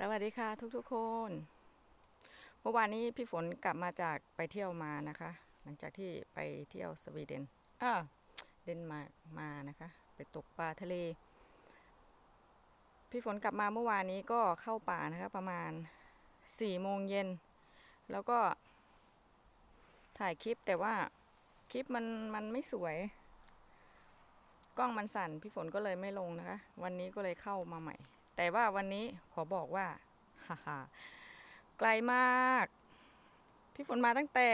สวัสดีค่ะทุกๆคน เมื่อวานนี้พี่ฝนกลับมาจากไปเที่ยวมานะคะ หลังจากที่ไปเที่ยวสวีเดนอ่าเดนมาร์กมานะคะ ไปตกปลาทะเล พี่ฝนกลับมาเมื่อวานนี้ก็เข้าป่านะคะ ประมาณสี่โมงเย็น แล้วก็ถ่ายคลิปแต่ว่าคลิปมันมันไม่สวย กล้องมันสั่น พี่ฝนก็เลยไม่ลงนะคะ วันนี้ก็เลยเข้ามาใหม่ แต่ว่าวันนี้ขอบอกว่าฮ่าฮไกลมาก พี่ฝนมาตั้งแต่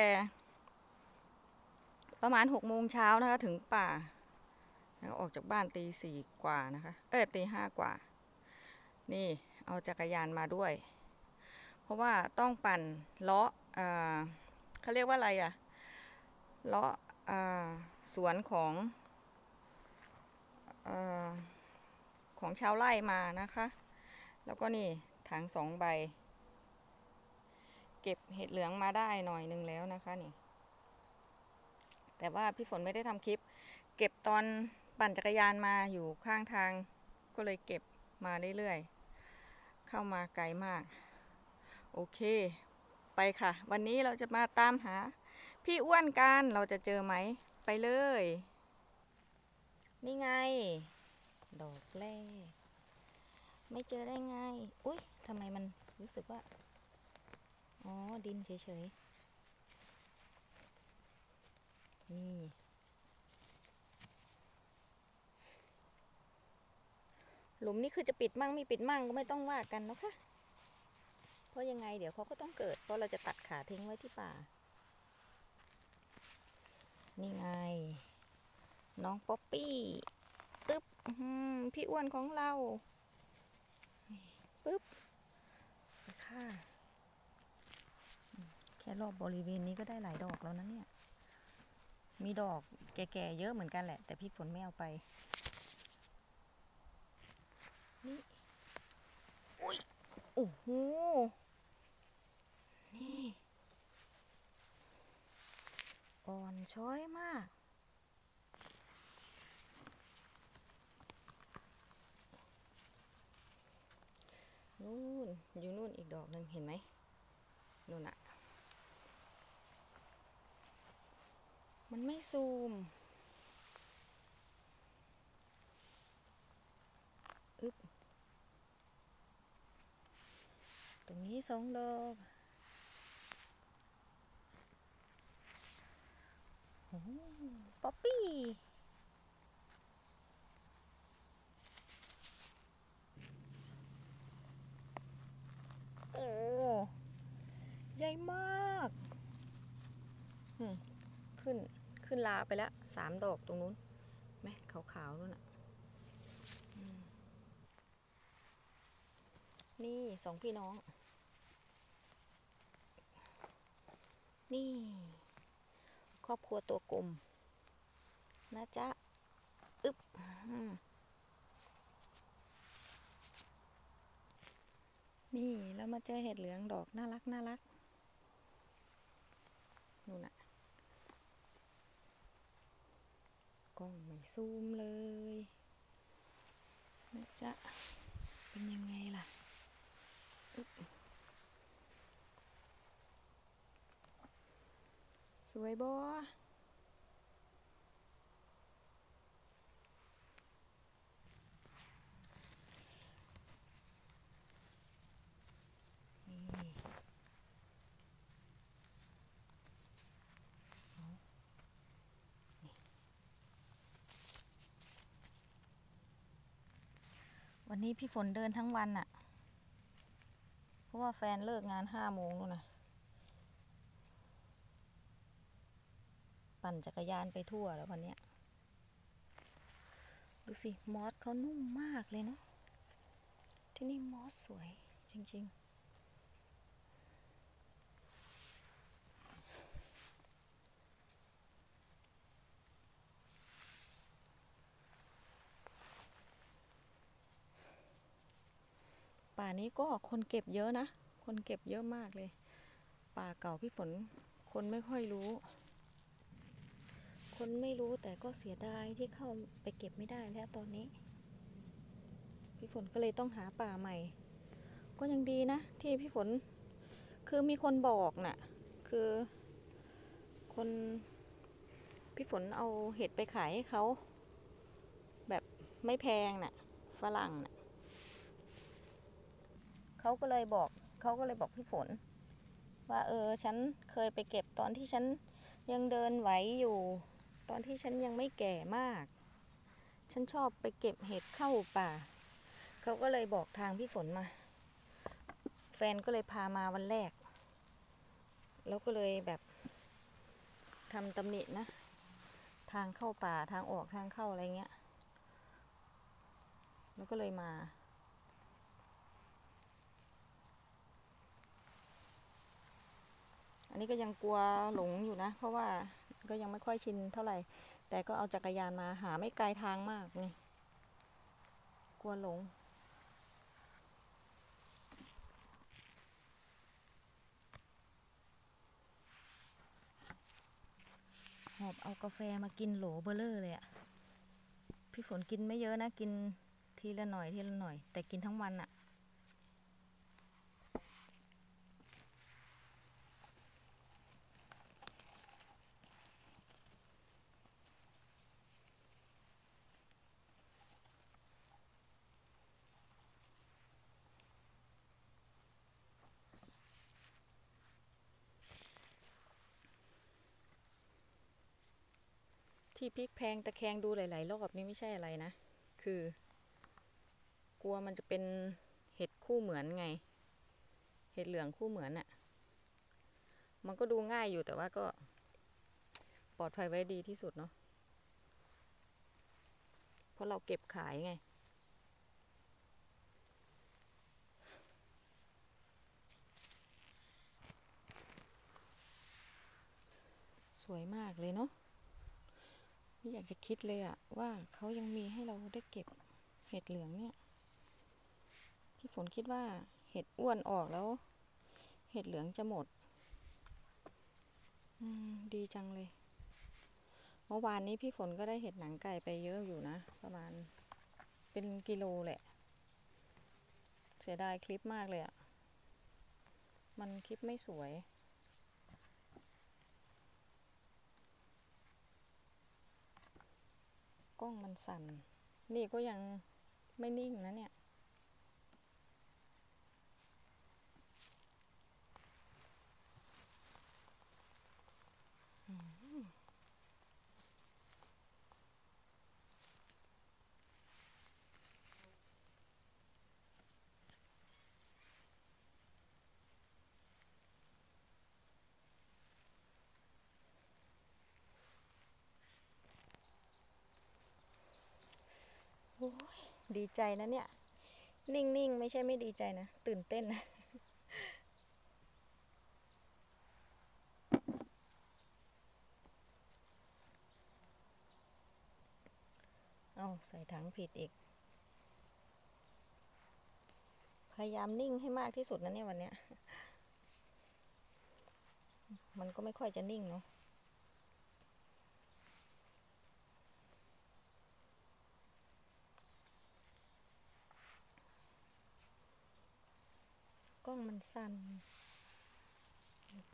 ประมาณหกโมงเช้านะคะ ถึงป่าแล้วออกจากบ้านตีสี่กว่านะคะ เออตีห้ากว่า นี่เอาจักรยานมาด้วย เพราะว่าต้องปั่นเลาะอ่าเขาเรียกว่าอะไรอะเลาะอ่าสวนของอ ของชาวไร่มานะคะ แล้วก็นี่ถังสองใบ เก็บเห็ดเหลืองมาได้หน่อยนึงแล้วนะคะนี่ แต่ว่าพี่ฝนไม่ได้ทำคลิป เก็บตอนปั่นจักรยานมาอยู่ข้างทาง ก็เลยเก็บมาเรื่อยๆ เข้ามาไกลมาก โอเค ไปค่ะ วันนี้เราจะมาตามหา พี่อ้วนกัน เราจะเจอไหม ไปเลย นี่ไง ดอกแรก ไม่เจอได้ไง อุ้ยทำไมมันรู้สึกว่า อ๋อ ดินเฉยๆ นี่ หลุมนี้คือจะปิดมั่งไม่ปิดมั่งก็ไม่ต้องว่ากันนะคะ เพราะยังไงเดี๋ยวเขาก็ต้องเกิด เพราะเราจะตัดขาทิ้งไว้ที่ป่า นี่ไง น้องป๊อปปี้ พี่อ้วนของเราปึ๊บไปค่ะแค่รอบบริเวณนี้ก็ได้หลายดอกแล้วนะเนี่ย มีดอกแก่ๆเยอะเหมือนกันแหละ แต่พี่ฝนไม่เอาไป นี่ อุ้ย โอ้โห นี่ อ่อนช้อยมาก นู่นอยู่นู่นอีกดอกหนึ่งเห็นไหมนู่นอะมันไม่ซูมอึ๊บตรงนี้สองดอกโอ้โหป๊อปปี้ โอ้ ใหญ่มากอืมขึ้น ขึ้นลา ไปแล้วสามดอกตรงนู้นไหมขาวๆนู่นน่ะนี่สองพี่น้อง นี่ ครอบครัวตัวกลมนะจ๊ะ อึ๊บนี่แล้วมาเจอเห็ดเหลืองดอก น่ารักน่ารักนู่นน่ะ กล้องไม่ซูมเลยนะจ๊ะ เป็นยังไงล่ะสวยบ่ นนี้พี่ฝนเดินทั้งวันอะเพราะว่าแฟนเลิกงานห้าโมงนู่นนะปั่นจักรยานไปทั่วแล้ววันเนี้ยดูสิ มอสเขานุ่มมากเลยเนาะที่นี่มอสสวยจริง ๆ นี้ก็คนเก็บเยอะนะ คนเก็บเยอะมากเลย ป่าเก่าพี่ฝนคนไม่ค่อยรู้ คนไม่รู้แต่ก็เสียดายที่เข้าไปเก็บไม่ได้แล้วตอนนี้ พี่ฝนก็เลยต้องหาป่าใหม่ ก็ยังดีนะ ที่พี่ฝนคือมีคนบอกนะ่ะ คือ คนพี่ฝนเอาเห็ดไปขายให้เขา แบบไม่แพงนะ่ะ ฝรั่งนะ่ะ เขาก็เลยบอกเขาก็เลยบอกพี่ฝน ว่าเออฉันเคยไปเก็บตอนที่ฉันยังเดินไหวอยู่ ตอนที่ฉันยังไม่แก่มาก ฉันชอบไปเก็บเห็ดเข้าป่าเขาก็เลยบอกทางพี่ฝนมา แฟนก็เลยพามาวันแรก แล้วก็เลยแบบทำตำหนินะ ทางเข้าป่าทางออกทางเข้าอะไรเงี้ย แล้วก็เลยมา นี่ก็ยังกลัวหลงอยู่นะ เพราะว่าก็ยังไม่ค่อยชินเท่าไหร่ แต่ก็เอาจักรยานมาหาไม่ไกลทางมากไงกลัวหลง หอบเอากาแฟมากินโหลเบลเลอร์เลยอะพี่ฝนกินไม่เยอะนะ กินทีละหน่อยทีละหน่อย แต่กินทั้งวันอะ ที่พลิกแพงตะแคงดูหลาย ๆ รอบนี่ไม่ใช่อะไรนะ คือ กลัวมันจะเป็นเห็ดคู่เหมือนไง เห็ดเหลืองคู่เหมือนอะ่ะ มันก็ดูง่ายอยู่แต่ว่าก็ ปลอดภัยไว้ดีที่สุดเนาะ เพราะเราเก็บขายไงสวยมากเลยเนาะ ไม่อยากจะคิดเลยอะว่าเขายังมีให้เราได้เก็บเห็ดเหลืองเนี่ย พี่ฝนคิดว่าเห็ดอ้วนออกแล้ว เห็ดเหลืองจะหมด อืม ดีจังเลย เมื่อวานนี้พี่ฝนก็ได้เห็ดหนังไก่ไปเยอะอยู่นะ ประมาณเป็นกิโลแหละ เสียดายคลิปมากเลยอะมันคลิปไม่สวย กล้องมันสั่น นี่ก็ยังไม่นิ่งนะเนี่ย ดีใจนะเนี่ย นิ่ง ๆ ไม่ใช่ไม่ดีใจนะ ตื่นเต้นนะเอาใส่ถังผิดอีก พยายามนิ่งให้มากที่สุดนะเนี่ยวันเนี้ย มันก็ไม่ค่อยจะนิ่งเนาะ ล้องมันสั้น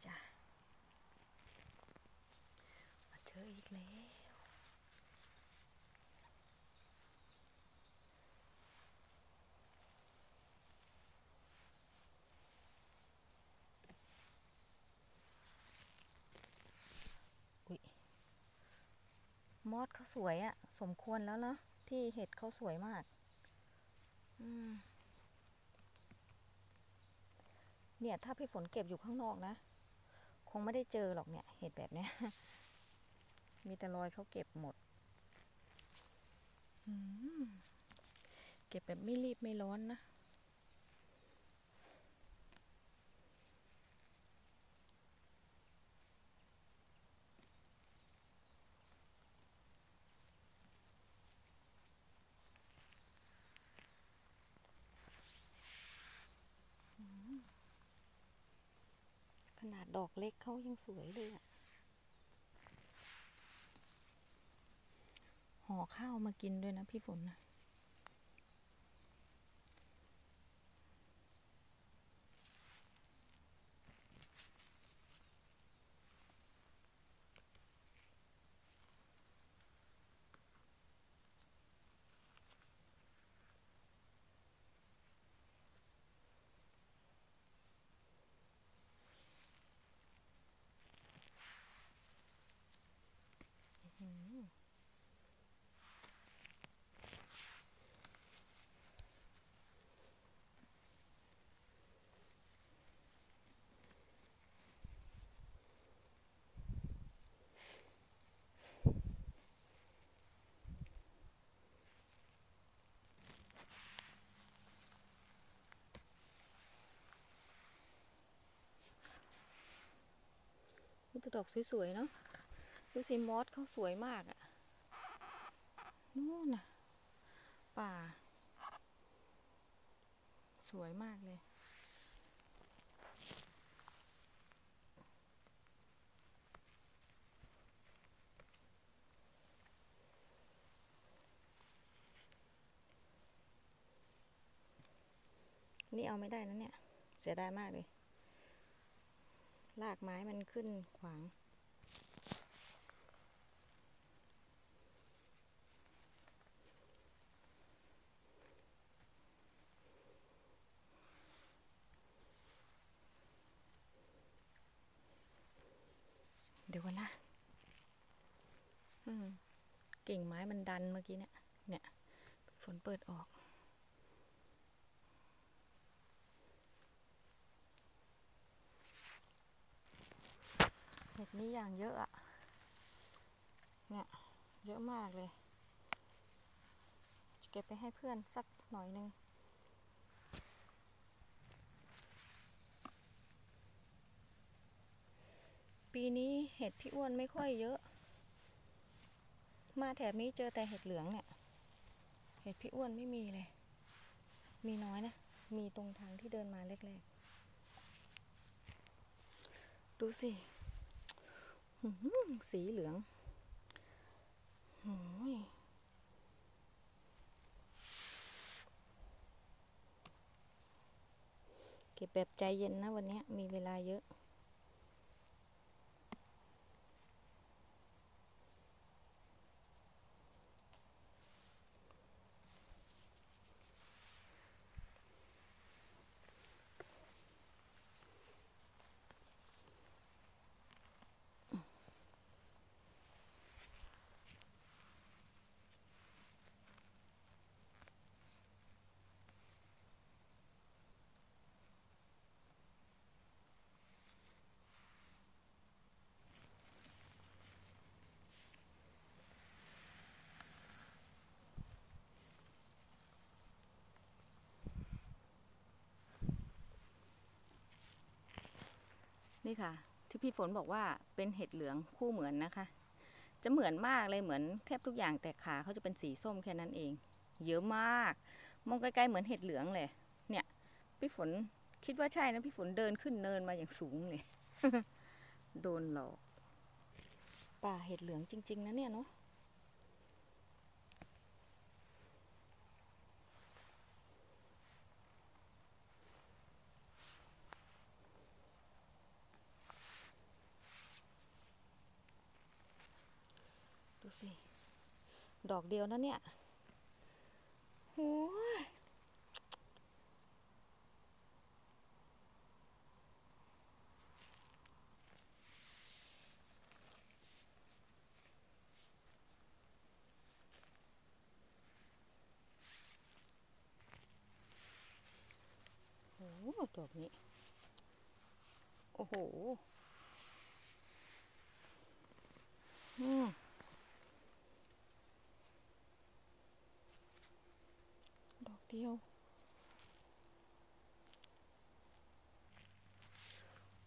จ้ะมาเจออีกแล้วมอดเขาสวยอะสมควรแล้วเนาะที่เห็ดเขาสวยมาก อืม เนี่ยถ้าพี่ฝนเก็บอยู่ข้างนอกนะ คงไม่ได้เจอหรอกเนี่ย เห็ดแบบเนี้ย มีแต่รอยเขาเก็บหมด เก็บแบบไม่รีบไม่ร้อนนะ ดอกเล็กเขายังสวยเลยอะห่อข้าวมากินด้วยนะพี่ฝนนะ ต่ดอกสวยๆเนาะดูสิมอสเขาสวยมากอะนู่นน่ะ ป่า สวยมากเลยนี่เอาไม่ได้นะเนี่ย เสียดายมากเลย ลากไม้มันขึ้นขวาง เดี๋ยวก่อนนะ อืมกิ่งไม้มันดันเมื่อกี้เนี่ย เนี่ย ฝนเปิดออก เห็ดนี้อย่างเยอะอะเนี่ยเยอะมากเลยจะเก็บไปให้เพื่อนสักหน่อยนึงปีนี้เห็ดพี่อ้วนไม่ค่อยเยอะ มาแถบนี้เจอแต่เห็ดเหลืองเนี่ย เห็ดพี่อ้วนไม่มีเลย มีน้อยนะ มีตรงทางที่เดินมาแรกๆ ดูสิ สีเหลืองเก็บแบบใจเย็นนะวันนี้มีเวลาเยอะ นี่ค่ะ ที่พี่ฝนบอกว่าเป็นเห็ดเหลืองคู่เหมือนนะคะ จะเหมือนมากเลยเหมือนแทบทุกอย่างแต่ขาเขาจะเป็นสีส้มแค่นั้นเอง เยอะมาก มองไกลๆเหมือนเห็ดเหลืองเลย เนี่ย พี่ฝนคิดว่าใช่นะพี่ฝนเดินขึ้นเนินมาอย่างสูงเลย โดนหลอกป่าเห็ดเหลืองจริง ๆ นะเนี่ยเนาะ สิ ดอกเดียวนะเนี่ยโอ้ยโอ้โหดอกนี้ โอ้โห อืม ดียว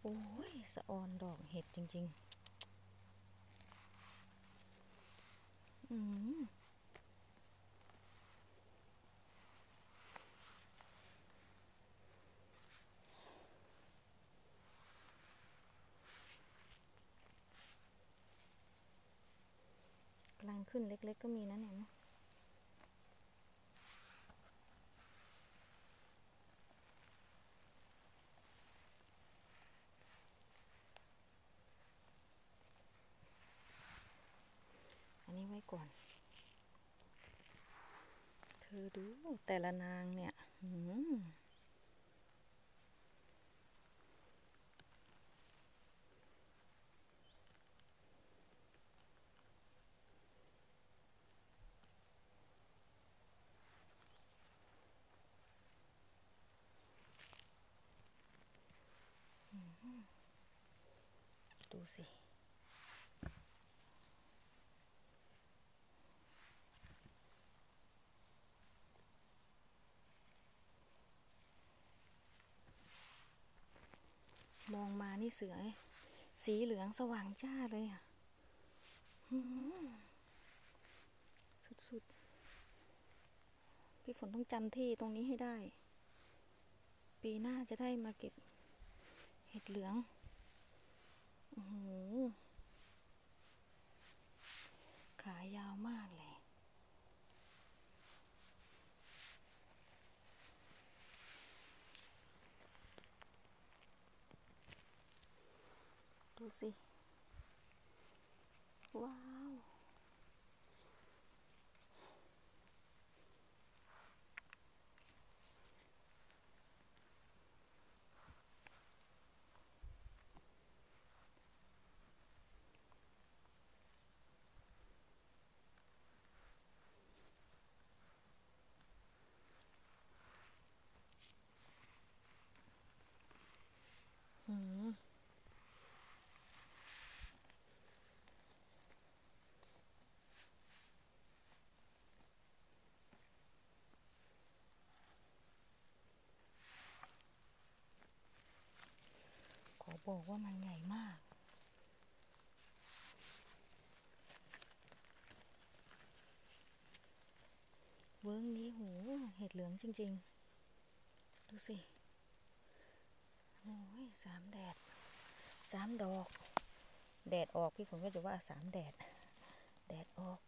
โอ้ย สะออนดอกเห็ดจริง ๆ อืมกำลังขึ้นเล็ก ๆ ก็มีนะเนี่ยนะ อันนี้ไว้ก่อน เธอ ดูแต่ละนางเนี่ยดูสิ มองมา นี่เสือ สีเหลืองสว่างจ้าเลยอะสุดๆ พี่ฝนต้องจำที่ตรงนี้ให้ได้ ปีหน้าจะได้มาเก็บ เห็ดเหลืองโอ้โหขายาวมากเลย ดูสิว้าว อืม ขอ บอกว่ามันใหญ่มาก เวิร์กนี้โหเห็ดเหลืองจริง ๆ ดูสิ โอ้ยสามแดดสามดอก แดดออกพี่ฝนก็จะว่าสามแดด แดดออก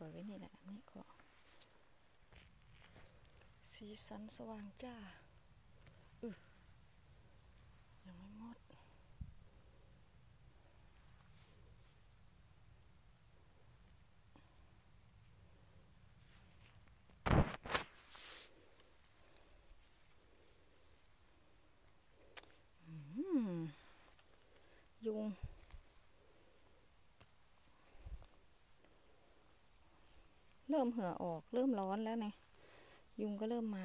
ปิดไว้นี่แหละนี่ก็ สีสันสว่างจ้าอือยังไม่หมด อืมยุง เริ่มเหือออก เริ่มร้อนแล้วไงยุงก็เริ่มมา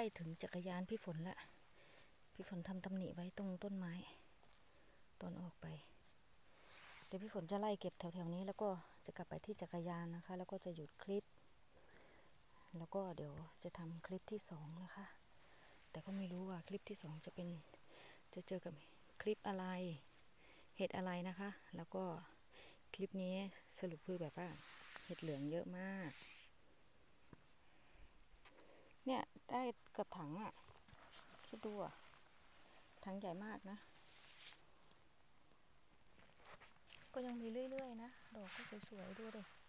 ล้ถึงจักรยานพี่ฝนละ พี่ฝนทำตำหนิไว้ตรงต้นไม้ตอนออกไป เดี๋ยวพี่ฝนจะไล่เก็บแถวๆนี้ แล้วก็จะกลับไปที่จักรยานนะคะ แล้วก็จะหยุดคลิป แล้วก็เดี๋ยวจะทำคลิปที่สองนะคะ แต่ก็ไม่รู้ว่าคลิปที่สองจะเป็นจะเจอกับคลิปอะไรเห็ดอะไรนะคะ แล้วก็คลิปนี้สรุปคือแบบว่าเห็ดเหลืองเยอะมาก เนี่ยได้เกือบถังอะ่ะคิดดูอะถังใหญ่มากนะ ก็ยังมีเรื่อยๆนะ ดอกก็สวยๆด้วยเลย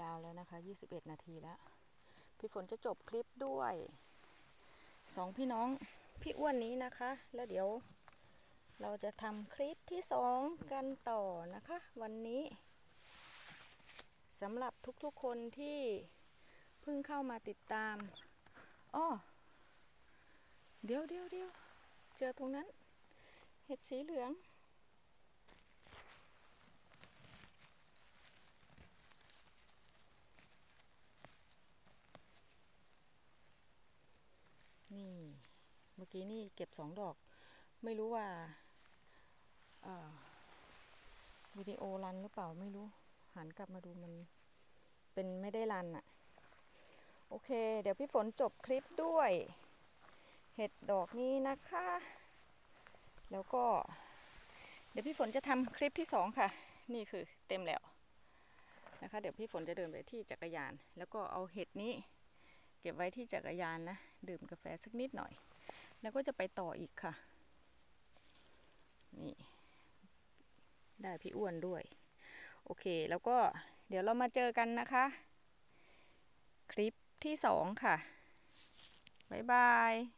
ยาวแล้วนะคะ 21 นาทีแล้ว พี่ฝนจะจบคลิปด้วยสองพี่น้องพี่อ้วนนี้นะคะ แล้วเดี๋ยวเราจะทำคลิปที่สองกันต่อนะคะ วันนี้สำหรับทุกๆคนที่เพิ่งเข้ามาติดตามอ้อเดี๋ยวเดี๋ยวเดี๋ยวเจอตรงนั้น เห็ดสีเหลือง นี่ เมื่อกี้นี่เก็บสองดอก ไม่รู้ว่าวิดีโอรันหรือเปล่าไม่รู้ หันกลับมาดูมันเป็นไม่ได้รันอะโอเค เดี๋ยวพี่ฝนจบคลิปด้วย เห็ดดอกนี้นะคะ แล้วก็ เดี๋ยวพี่ฝนจะทำคลิปที่สองค่ะ นี่คือเต็มแล้วนะคะ เดี๋ยวพี่ฝนจะเดินไปที่จักรยาน แล้วก็เอาเห็ดนี้ เก็บไว้ที่จักรยานนะ ดื่มกาแฟสักนิดหน่อย แล้วก็จะไปต่ออีกค่ะ นี่ ได้พี่อ้วนด้วย โอเค แล้วก็เดี๋ยวเรามาเจอกันนะคะ คลิปที่สองค่ะ บ๊ายบาย